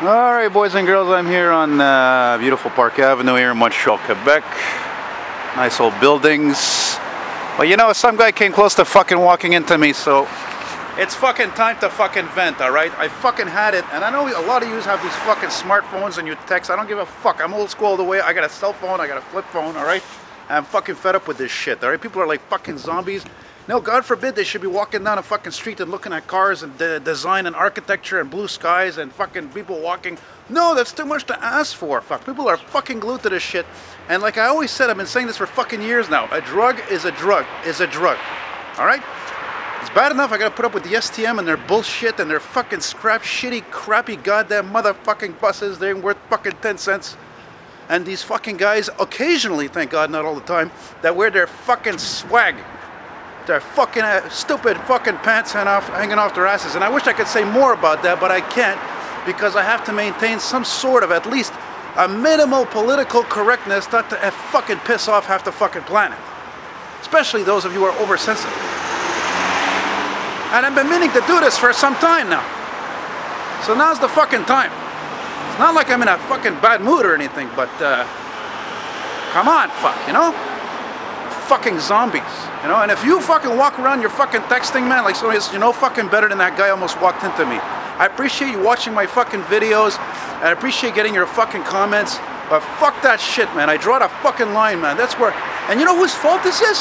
All right, boys and girls, I'm here on uh, beautiful Park Avenue here in Montreal, Quebec. Nice old buildings. But you know, some guy came close to fucking walking into me, so it's fucking time to fucking vent, all right? I fucking had it, and I know a lot of you have these fucking smartphones and you text. I don't give a fuck. I'm old school all the way. I got a cell phone, I got a flip phone, all right? I'm fucking fed up with this shit, all right? People are like fucking zombies. No, God forbid they should be walking down a fucking street and looking at cars and the design and architecture and blue skies and fucking people walking. No, that's too much to ask for. Fuck, people are fucking glued to this shit. And like I always said, I've been saying this for fucking years now. A drug is a drug, is a drug. All right? It's bad enough I gotta put up with the STM and their bullshit and their fucking scrap, shitty, crappy, goddamn motherfucking buses. They ain't worth fucking 10 cents. And these fucking guys, occasionally, thank God, not all the time, that wear their fucking swag their fucking uh, stupid fucking pants hanging off, hanging off their asses. And I wish I could say more about that, but I can't because I have to maintain some sort of at least a minimal political correctness not to uh, fucking piss off half the fucking planet. Especially those of you who are oversensitive. And I've been meaning to do this for some time now. So now's the fucking time. It's not like I'm in a fucking bad mood or anything, but uh, come on, fuck, you know? Fucking zombies. You know, and if you fucking walk around, you're fucking texting, man, like somebody else, you know fucking better than that guy almost walked into me. I appreciate you watching my fucking videos, I appreciate getting your fucking comments, but fuck that shit, man. I draw the fucking line, man. That's where, and you know whose fault this is?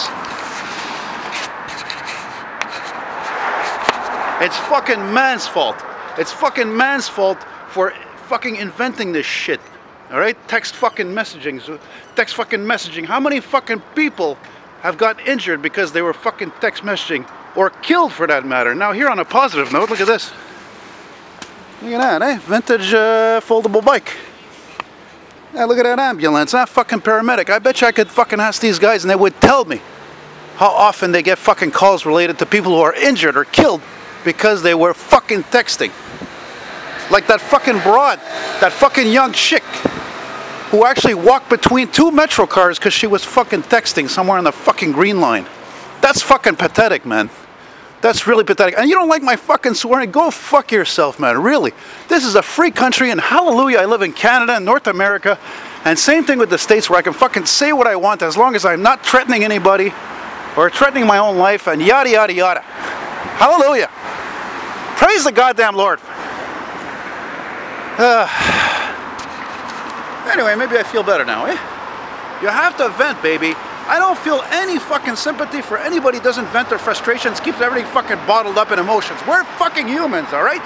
It's fucking man's fault. It's fucking man's fault for fucking inventing this shit. All right, text fucking messaging, text fucking messaging. How many fucking people have got injured because they were fucking text messaging or killed for that matter. Now here on a positive note, look at this. Look at that, eh? Vintage uh, foldable bike. Yeah, look at that ambulance, that fucking paramedic. I bet you I could fucking ask these guys and they would tell me how often they get fucking calls related to people who are injured or killed because they were fucking texting. Like that fucking broad, that fucking young chick who actually walked between two metro cars because she was fucking texting somewhere on the fucking green line. That's fucking pathetic, man. That's really pathetic. And you don't like my fucking swearing? Go fuck yourself, man. Really. This is a free country, and hallelujah, I live in Canada and North America. And same thing with the States where I can fucking say what I want as long as I'm not threatening anybody or threatening my own life and yada, yada, yada. Hallelujah. Praise the goddamn Lord. Uh, Anyway, maybe I feel better now, eh? You have to vent, baby. I don't feel any fucking sympathy for anybody doesn't vent their frustrations, keeps everything fucking bottled up in emotions. We're fucking humans, all right?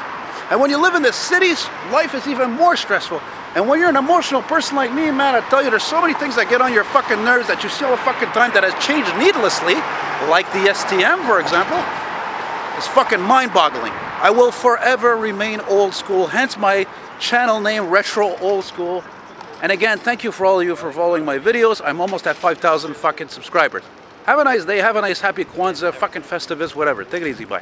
And when you live in the cities, life is even more stressful. And when you're an emotional person like me, man, I tell you, there's so many things that get on your fucking nerves that you see all the fucking time that has changed needlessly, like the STM, for example. It's fucking mind-boggling. I will forever remain old school, hence my channel name, Retro Old School. And again, thank you for all of you for following my videos. I'm almost at 5,000 fucking subscribers. Have a nice day. Have a nice happy Kwanzaa, fucking Festivus, whatever. Take it easy. Bye.